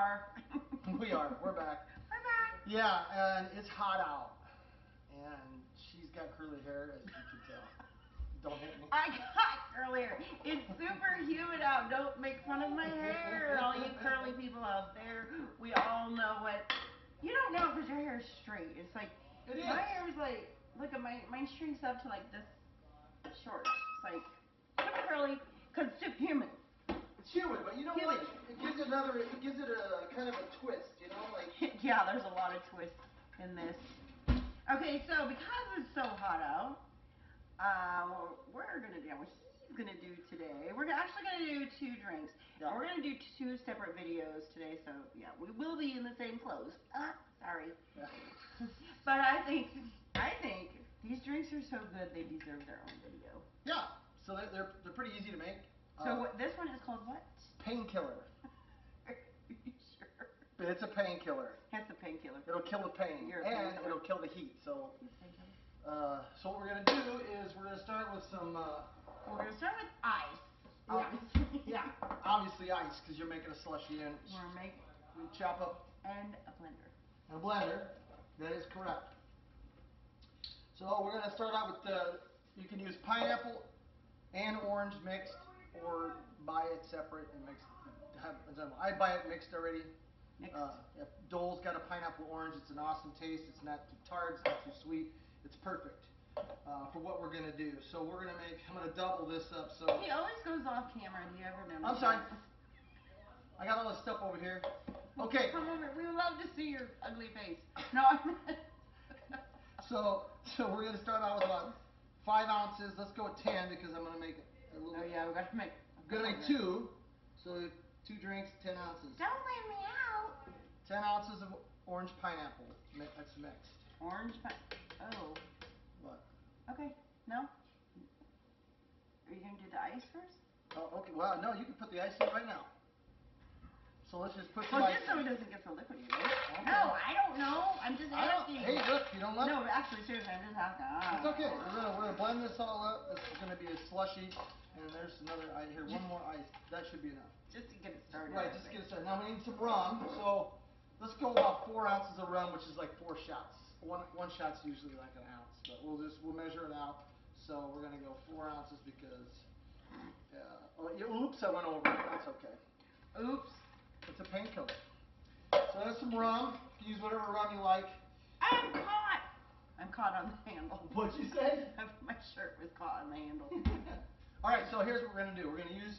are. we are. We're back. We're back. Yeah, and it's hot out. And she's got curly hair, as you can tell. Don't hit me. I got curly hair. It's super humid out. Don't make fun of my hair. All you curly people out there, we all know what. You don't know because your hair is straight. It's like It is. my hair is like. Look at my mine shrinks up to like this short. It's like super curly because it's humid. Humid, but you know what? It gives it another, it gives it a kind of a twist, you know? Like, yeah, there's a lot of twists in this. Okay, so because it's so hot out, uh, what we're gonna do, what he's gonna do today, we're actually gonna do two drinks. Yeah. We're gonna do two separate videos today, so yeah, we will be in the same clothes. Ah, sorry. yeah. But I think, I think these drinks are so good they deserve their own video. Yeah, so they're, they're, they're pretty easy to make. So Uh, what, this one is called what? Painkiller. Are you sure? It's a painkiller. That's a painkiller. It'll kill the pain, You're and it'll kill the heat. So, uh, so what we're gonna do is we're gonna start with some, uh, We're gonna start with ice. Yeah. obviously. yeah, obviously ice, because you're making a slushy, and We're making we chop up and a blender. in a blender. That is correct. So we're gonna start out with the. You can use pineapple and orange mixed, or buy it separate and mix. Have, I buy it mixed already. Mixed. Uh, if Dole's got a pineapple orange, it's an awesome taste. It's not too tart, it's not too sweet. It's perfect uh, for what we're gonna do. So we're gonna make. I'm gonna double this up. So He always goes off camera. Do you ever notice? I'm sorry. I got all this stuff over here. Okay. Come over. We would love to see your ugly face. No. I'm So so we're gonna start out with about five ounces. Let's go with ten because I'm gonna make a little. oh yeah, we gotta make. I'm gonna make two. So two drinks, ten ounces. Don't leave me out. Ten ounces of orange pineapple. Mi- That's mixed. Orange. pi- Oh. What? Okay. No. Are you gonna do the ice first? Oh, okay. Well, no, you can put the ice in right now. So let's just put some Well, ice. just so it doesn't get so liquidy, right? Okay. No, I don't know. I'm just I asking. You don't like. No, actually, seriously, I'm just asking. Ah. It's okay. We're gonna we're gonna blend this all up. This is gonna be a slushy, and there's another. I here one more ice. That should be enough. Just to get it started. Right, just to get it started. Now we need some rum. So let's go about four ounces of rum, which is like four shots. One one shot's usually like an ounce, but we'll just we'll measure it out. So we're gonna go four ounces because. Yeah. Oh, yeah, oops, I went over. That's okay. Oops. It's a painkiller. So there's some rum. You can use whatever rum you like. I'm caught. I'm caught on the handle. What'd you say? My shirt was caught on the handle. All right, so here's what we're gonna do. We're gonna use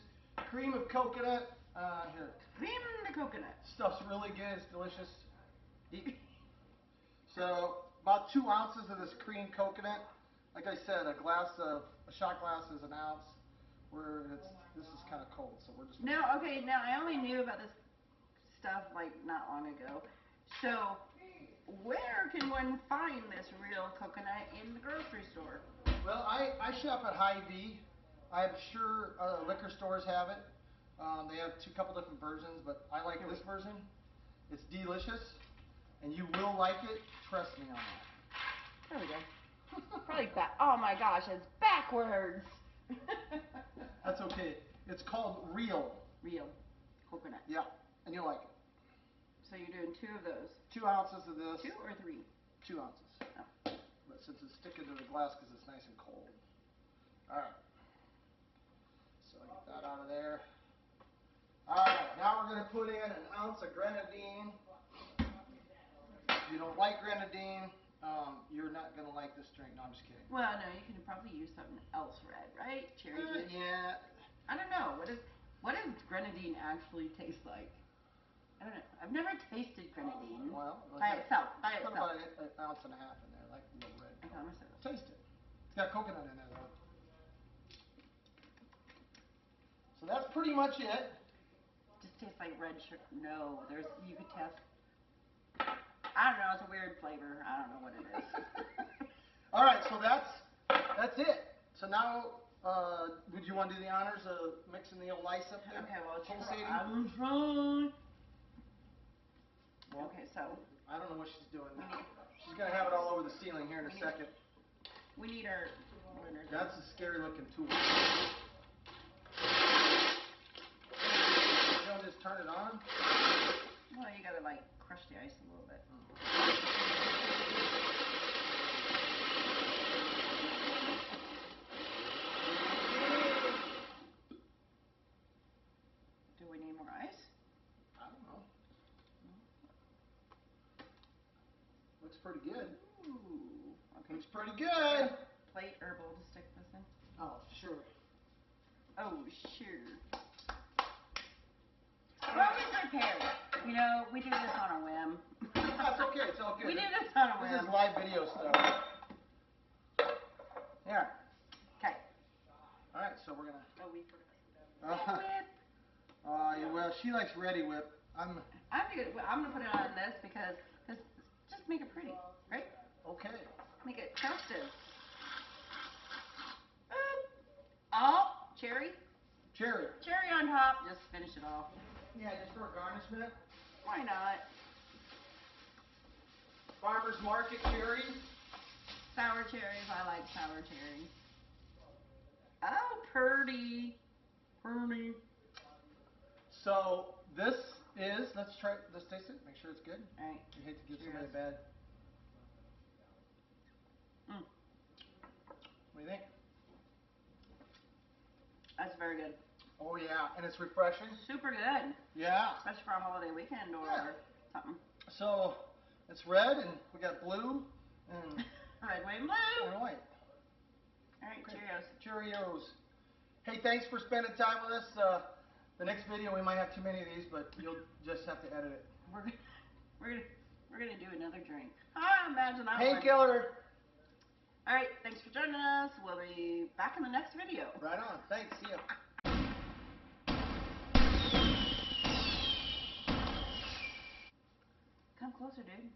cream of coconut. Uh, here, Cream the coconut. stuff's really good. It's delicious. So about two ounces of this cream coconut. Like I said, a glass of a shot glass is an ounce. We're it's this is kind of cold, so we're just. No, okay, now I only knew about this stuff like not long ago. So, where can one find this real coconut in the grocery store? Well, I, I shop at Hy-Vee. I'm sure uh, liquor stores have it. Um, they have two couple different versions, but I like this version. It's delicious, and you will like it. Trust me on that. There we go. Probably back. Oh my gosh, it's backwards. That's okay. It's called Real. Real coconut. Yeah, and you'll like it. So you're doing two of those. Two ounces of this. Two or three? Two ounces. Oh. But since it's sticking to the glass because it's nice and cold. All right. So I get that out of there. All right. Now we're going to put in an ounce of grenadine. If you don't like grenadine, um, you're not going to like this drink. No, I'm just kidding. Well, no, you can probably use something else red, right? Cherry Uh, juice. yeah. I don't know. What is what does grenadine actually taste like? I don't know. I've never tasted grenadine Well, by like itself. By itself. about an an ounce and a half in there, like the red. I found myself. Taste it. It's got coconut in there though. So that's pretty much it. Just tastes like red sugar. No, there's you could test. I don't know. It's a weird flavor. I don't know what it is. All right, so that's that's it. So now, uh, would you want to do the honors of mixing the old ice up there? okay, well, it's Pulsating? I'm trying. Okay, so I don't know what she's doing. She's gonna have it all over the ceiling here in a second. we need our. That's a scary looking tool. Joe, just turn it on. Well, you gotta like crush the ice a little bit. Hmm. Do we need more ice? I don't know. Looks pretty good. Ooh. Okay. Looks pretty good. Plate or bowl to stick this in? Oh, sure. Oh, sure. We're always prepared. You know, we do this on a whim. That's okay. It's all good. We do this on a whim. This is live video stuff. Here. Okay. All right, so we're gonna. Oh, we forgot. Uh, Whip. uh, yeah, well, she likes Reddi-wip. I'm I'm gonna, I'm gonna put it on this because just make it pretty, right? okay. Make it festive. Uh, oh, cherry, Cherry. cherry on top. Just finish it off. Yeah, just for a garnishment. Why not? Farmers Market cherry. Sour cherries. I like sour cherries. Oh, purdy. Purdy. So this is. Let's try. Let's taste it. Make sure it's good. All right. You hate to give Cheers. somebody a bad. Mm. What do you think? That's very good. Oh yeah, and it's refreshing. Super good. Yeah. Especially for a holiday weekend or Yeah. something. So it's red, and we got blue and, Red, white, and blue. and white. All right, Okay. Cheerios. Cheerios. Hey, thanks for spending time with us. Uh, the next video we might have too many of these, but you'll just have to edit it. We're gonna, we're gonna, we're gonna do another drink. Ah, imagine that one. Painkiller. All right, thanks for joining us. We'll be back in the next video. Right on. Thanks. See ya. Come closer, dude.